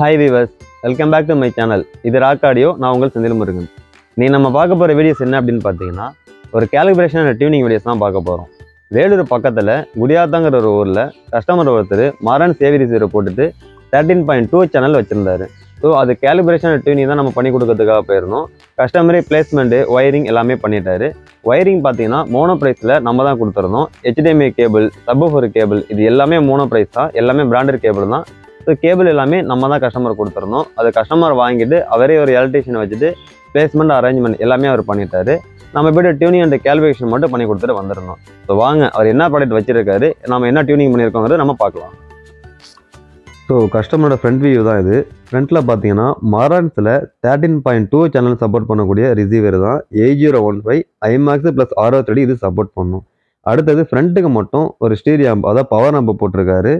Hi viewers welcome back to my channel இது rock audio நான் உங்கள் செந்தில் முருகன். நீ நம்ம பார்க்க போகிற வீடியோஸ் என்ன அப்படின்னு பார்த்தீங்கன்னா ஒரு கேலிபிரேஷன் டியூனிங் வீடியோஸ் தான் பார்க்க போகிறோம் வேலூர் பக்கத்தில் குடியாத்தாங்கிற ஒரு ஊரில் கஸ்டமர் ஒருத்தர் மாரன் சேவி ரிசீவரை போட்டுட்டு தேர்ட்டின் பாயிண்ட் டூ சேனல் வச்சுருந்தாரு. ஸோ அது கேலிபிரேஷன் டியூனிங் தான் நம்ம பண்ணி கொடுக்கறதுக்காக போயிருந்தோம். கஸ்டமரே பிளேஸ்மெண்ட்டு ஒயரிங் எல்லாமே பண்ணிட்டாரு. ஒயரிங் பார்த்தீங்கன்னா மோனோ ப்ரைஸில் நம்ம தான் கொடுத்துருந்தோம். ஹெச்டிஎம்ஏ கேபிள் சப்ஃபோர் கேபிள் இது எல்லாமே மோனோ ப்ரைஸ் தான். எல்லாமே பிராண்டட் கேபிள் தான். ஸோ கேபிள் எல்லாமே நம்ம தான் கஸ்டமர் கொடுத்துருந்தோம். அது கஸ்டமர் வாங்கிட்டு அவரே ஒரு எலக்ட்ரிஷியனை வச்சுட்டு பிளேஸ்மெண்ட் அரேஞ்ச்மெண்ட் எல்லாமே அவர் பண்ணிட்டாரு. நம்ம போய்ட்டு டியூனிங் அண்ட் கேல்குலேஷன் மட்டும் பண்ணி கொடுத்துட்டு வந்துருந்தோம். ஸோ வாங்க அவர் என்ன ப்ராடக்ட் வச்சிருக்காரு நம்ம என்ன டியூனிங் பண்ணியிருக்கோங்கிறது நம்ம பார்க்கலாம். ஸோ கஸ்டமரோட ஃப்ரண்ட் வியூ தான் இது. ஃப்ரண்ட்டில் பார்த்தீங்கன்னா மாரான்ஸில் thirteen point two channel support பண்ணக்கூடிய ரிசீவர் தான் eight zero one five IMAX plus R O three இது சப்போர்ட் பண்ணும். அடுத்தது ஃப்ரண்ட்டுக்கு மட்டும் ஒரு ஸ்டீரியோ அதாவது பவர் ஆம்ப் போட்டிருக்காரு.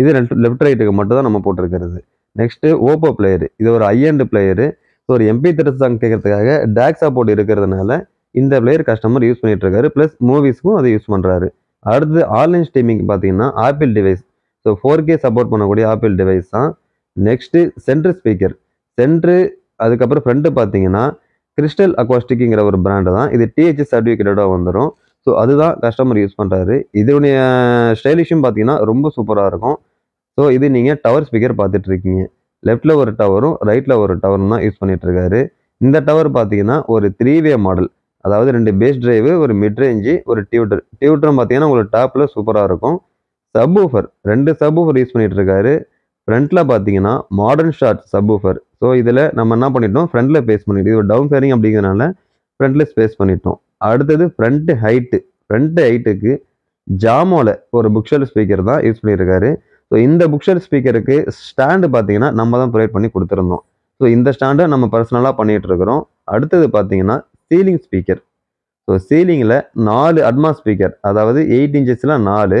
இது ரெண்டு லெஃப்ட் ரைட்டுக்கு மட்டும் தான் நம்ம போட்டிருக்கிறது. நெக்ஸ்ட்டு ஓப்போ பிளேயர் இது ஒரு ஐஎன்டு பிளேயரு ஸோ ஒரு எம்பி திரு சாங் கேட்கறதுக்காக டேக் சப்போர்ட் இருக்கிறதுனால இந்த பிளேயர் கஸ்டமர் யூஸ் பண்ணிட்டு இருக்காரு ப்ளஸ் மூவிஸ்க்கும் அதை யூஸ் பண்ணுறாரு அடுத்து ஆன்லைன் ஸ்ட்ரீமிங் பார்த்தீங்கன்னா Apple device so four K support பண்ணக்கூடிய ஆப்பிள் டிவைஸ் தான். நெக்ஸ்ட்டு சென்ட்ரு ஸ்பீக்கர் சென்ட்ரு அதுக்கப்புறம் ஃப்ரண்ட்டு பார்த்தீங்கன்னா கிறிஸ்டல் அக்வாஸ்டிக்குங்கிற ஒரு பிராண்டு தான். இது டிஹெச் சர்டிஃபிகேட்டோட வந்துடும் ஸோ அதுதான் கஸ்டமர் யூஸ் பண்ணுறாரு இதனுடைய ஸ்டைலிஷும் பார்த்தீங்கன்னா ரொம்ப சூப்பராக இருக்கும். ஸோ இது நீங்கள் டவர் ஸ்பீக்கர் பார்த்துட்ருக்கீங்க லெஃப்ட்டில் ஒரு டவரும் ரைட்டில் ஒரு டவரும் தான் யூஸ் பண்ணிகிட்ருக்காரு இந்த டவர் பார்த்தீங்கன்னா ஒரு த்ரீ வே மாடல் அதாவது ரெண்டு பேஸ் டிரைவு ஒரு மிட் ரேஞ்சு ஒரு டியூட்டர் டியூட்டரும் பார்த்தீங்கன்னா உங்களுக்கு டாப்பில் சூப்பராக இருக்கும். சப் ஊஃபர் ரெண்டு சப் ஊஃபர் யூஸ் பண்ணிகிட்ருக்காரு ஃப்ரண்ட்டில் பார்த்தீங்கன்னா modern short sub woofer so இதில் நம்ம என்ன பண்ணிட்டோம்? ஃப்ரண்ட்டில் பேஸ் பண்ணிட்டோம். இது ஒரு டவுன் ஃபேரிங் அப்படிங்கிறனால ஃப்ரண்ட்டில் ஸ்பேஸ் பண்ணிட்டோம். அடுத்தது ஃப்ரண்ட்டு ஹைட்டு ஃப்ரண்ட்டு ஹைட்டுக்கு ஜாமோல ஒரு புக் ஷெல் ஸ்பீக்கர் தான் யூஸ் பண்ணியிருக்காரு. ஸோ இந்த புக்ஷெல் ஸ்பீக்கருக்கு ஸ்டாண்டு பார்த்தீங்கன்னா நம்ம தான் ப்ரொவைட் பண்ணி கொடுத்துருந்தோம். ஸோ இந்த ஸ்டாண்டை நம்ம பர்சனலாக பண்ணிகிட்டு இருக்கிறோம். அடுத்தது பார்த்தீங்கன்னா சீலிங் ஸ்பீக்கர் ஸோ சீலிங்கில் நாலு அட்மா ஸ்பீக்கர் அதாவது எயிட் இன்ச்சஸில் நாலு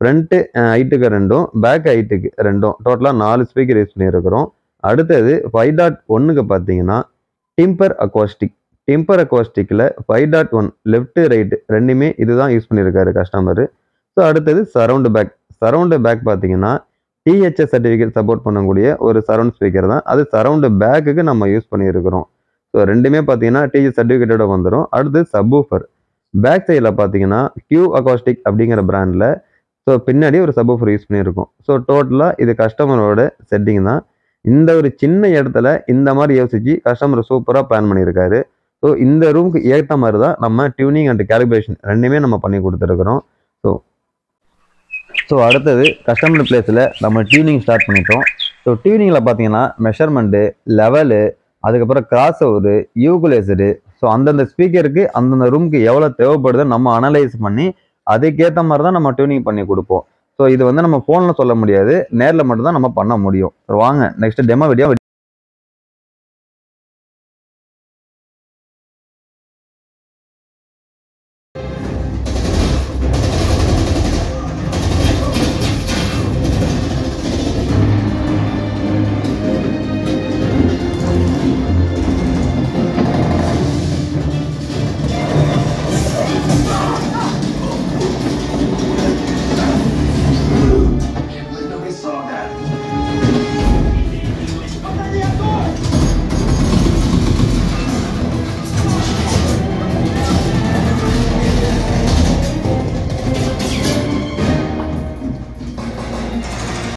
ஃப்ரண்ட்டு ஹைட்டுக்கு ரெண்டும் பேக் ஹைட்டுக்கு ரெண்டும் டோட்டலாக நாலு ஸ்பீக்கர் யூஸ் பண்ணியிருக்கிறோம். அடுத்தது ஃபைவ் டாட் ஒன்றுக்கு பார்த்தீங்கன்னா timber acoustic timber அக்வாஸ்டிக்கில் five dot one left right ரெண்டுமே இதுதான் யூஸ் பண்ணியிருக்காரு கஸ்டமரு ஸோ அடுத்தது சரவுண்டு பேக் சரவுண்டு பேக் பார்த்தீங்கன்னா டிஹெச்எஸ் சர்டிஃபிகேட் சப்போர்ட் பண்ணக்கூடிய ஒரு சரவுண்ட் ஸ்பீக்கர் தான். அது சரவுண்டு பேக்குக்கு நம்ம யூஸ் பண்ணியிருக்கிறோம் ஸோ ரெண்டுமே பார்த்தீங்கன்னா டிஹெச் சர்டிஃபிகேட்டோட வந்துடும் அடுத்து சப்வூஃபர் பேக் சைடில் பார்த்தீங்கன்னா கியூ அகாஸ்டிக் அப்படிங்கிற பிராண்டில் ஸோ பின்னாடி ஒரு சப்வூஃபர் யூஸ் பண்ணியிருக்கோம் ஸோ டோட்டலாக இது கஸ்டமரோட செட்டிங் தான். இந்த ஒரு சின்ன இடத்துல இந்த மாதிரி யோசித்து கஸ்டமர் சூப்பராக பிளான் பண்ணியிருக்காரு ஸோ இந்த ரூமுக்கு ஏற்ற மாதிரி தான் நம்ம டியூனிங் அண்ட் கேல்குலேஷன் ரெண்டுமே நம்ம பண்ணி கொடுத்துருக்குறோம். ஸோ ஸோ அடுத்தது கஸ்டமர் பிளேஸில் நம்ம டியூனிங் ஸ்டார்ட் பண்ணிட்டோம். ஸோ டியூனிங்கில் பார்த்தீங்கன்னா மெஷர்மெண்ட்டு லெவலு அதுக்கப்புறம் கிராஸ் ஓவரு யூகுலேசரு ஸோ அந்தந்த ஸ்பீக்கருக்கு அந்தந்த ரூமுக்கு எவ்வளோ தேவைப்படுதோ நம்ம அனலைஸ் பண்ணி அதுக்கேற்ற மாதிரி தான் நம்ம டியூனிங் பண்ணி கொடுப்போம். ஸோ இது வந்து நம்ம ஃபோனில் சொல்ல முடியாது. நேரில் மட்டும்தான் நம்ம பண்ண முடியும். வாங்க நெக்ஸ்ட் டெமோ வீடியோ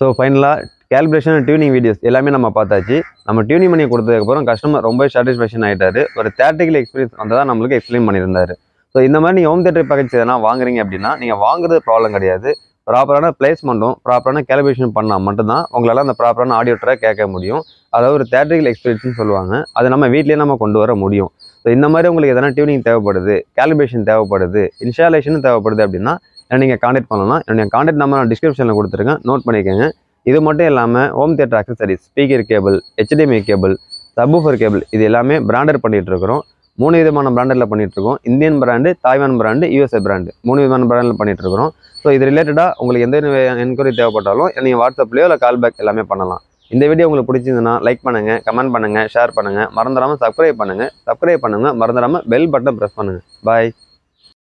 ஸோ ஃபைனலாக கேல்குலேஷன் டியூனிங் வீடியோஸ் எல்லாமே நம்ம பார்த்தாச்சு. நம்ம டியூனிங் பண்ணி கொடுத்ததுக்கப்புறம் கஸ்டமர் ரொம்ப சாட்டிஸ்ஃபேக்ஷன் ஆகிட்டாரு ஒரு தேர்ட்டிக்கல் எக்ஸ்பீரியன்ஸ் வந்ததாக நம்மளுக்கு எக்ஸ்பிளைன் பண்ணியிருந்தாரு. ஸோ இந்த மாதிரி நீங்கள் ஹோம் தேட்டர் பேக்கேஜ் எதனா வாங்குறீங்க அப்படின்னா நீங்கள் வாங்குறது ப்ராப்ளம் கிடையாது. ப்ராப்பரான பிளேஸ்மெண்ட்டும் ப்ராப்பரான கேலிபிரேஷன் பண்ணால் மட்டும்தான் உங்களால் அந்த ப்ராப்பரான ஆடியோ ட்ராக் கேட்க முடியும். அதாவது ஒரு தேட்டரிக்கல் எக்ஸ்பீரியன்ஸ்னு சொல்லுவாங்க. அதை நம்ம வீட்லேயே நம்ம கொண்டு வர முடியும். ஸோ இந்த மாதிரி உங்களுக்கு எதனா டியூனிங் தேவைப்படுது கேலிபிரேஷன் தேவைப்படுது இன்ஸ்டாலேஷனும் தேவைப்படுது அப்படின்னா நீங்கள் காண்டாக்ட் பண்ணலாம். என்னுடைய காண்டாக்ட் நம்பர் நான் டிஸ்கிரிப்ஷனில் கொடுத்துருக்கேன். நோட் பண்ணிக்கோங்க. இது மட்டும் இல்லாமல் home theatre accessories speaker cable HDMI cable subwoofer cable இது எல்லாமே பிராண்டட் பண்ணிட்டு இருக்கிறோம் மூணு விதமான பிராண்டில் பண்ணிகிட்ருக்கோம் இருக்கோம் Indian brand Taiwan brand USA brand மூணு விதமான பிராண்டில் பண்ணிட்டுருக்குறோம். ஸோ இது ரிலேட்டடாக உங்களுக்கு எந்த என்கொயரி தேவைப்பட்டாலும் நீங்கள் வாட்ஸ்அப்லேயோ இல்லை கால் பேக் எல்லாமே பண்ணலாம். இந்த வீடியோ உங்களுக்கு பிடிச்சிருந்ததுன்னா லைக் பண்ணுங்கள் கமெண்ட் பண்ணுங்கள் ஷேர் பண்ணுங்கள் மறந்துடாமல் சப்ஸ்கிரைப் பண்ணுங்கள் சப்ஸ்கிரைப் பண்ணுங்கள் மறந்துடாமல் பெல் பட்டன் ப்ரெஸ் பண்ணுங்கள் பாய்